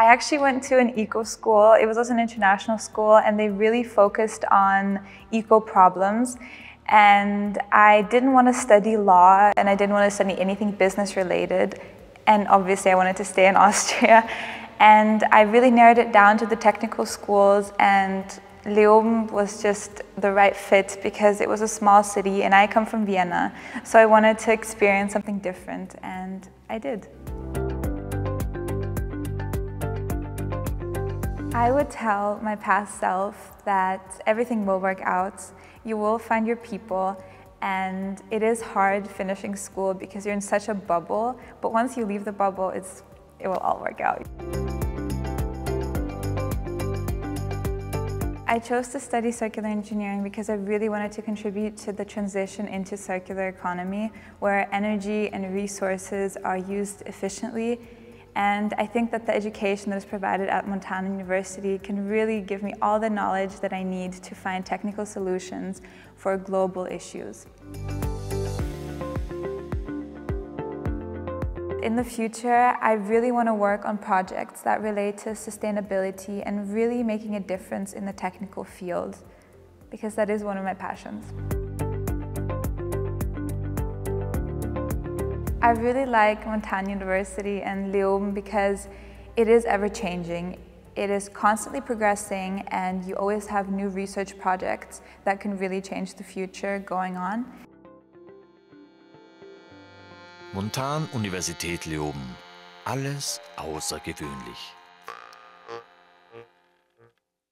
I actually went to an eco school. It was also an international school and they really focused on eco problems. And I didn't want to study law and I didn't want to study anything business related. And obviously I wanted to stay in Austria. And I really narrowed it down to the technical schools and Leoben was just the right fit because it was a small city and I come from Vienna. So I wanted to experience something different and I did. I would tell my past self that everything will work out. You will find your people and it is hard finishing school because you're in such a bubble, but once you leave the bubble, it's, it will all work out. I chose to study circular engineering because I really wanted to contribute to the transition into circular economy where energy and resources are used efficiently and I think that the education that is provided at Montana University can really give me all the knowledge that I need to find technical solutions for global issues. In the future, I really want to work on projects that relate to sustainability and really making a difference in the technical field, because that is one of my passions. I really like Montana University and Leoben because it is ever-changing. It is constantly progressing and you always have new research projects that can really change the future going on. Montan Universität Leoben. Alles außergewöhnlich.